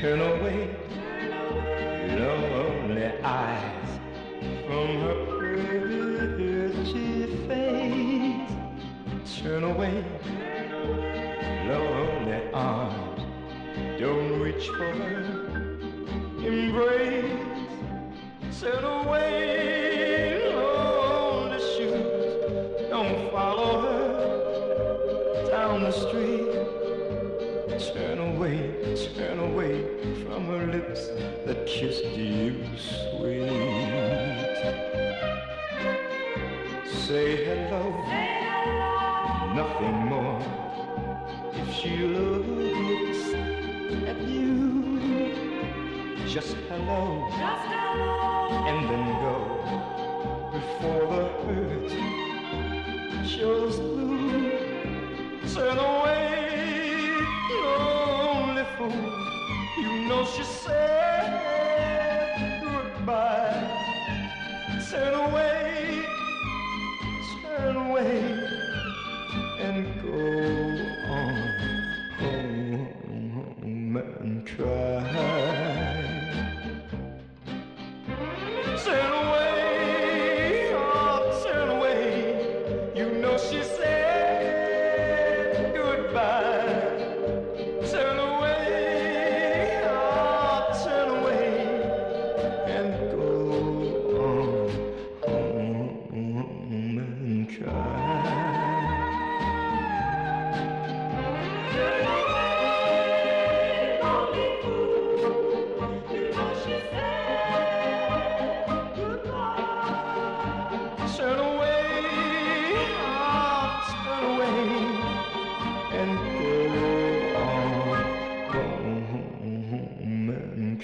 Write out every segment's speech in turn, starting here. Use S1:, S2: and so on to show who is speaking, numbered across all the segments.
S1: turn away lonely eyes from her pretty face. Turn away lonely arms. Don't reach for her embrace. Turn away lonely shoes. Don't follow her down the street. Turn away, turn away from her lips that kissed you sweet. Say hello, nothing more. If she looks at you, just hello, just hello. and then go before the hurt shows through. Turn away, Know she said goodbye. Turn away, turn away, and go on home and try.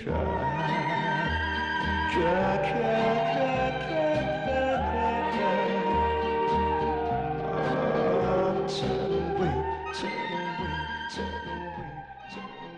S1: try, away, away, away.